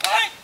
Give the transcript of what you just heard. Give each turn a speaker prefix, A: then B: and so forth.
A: Fight!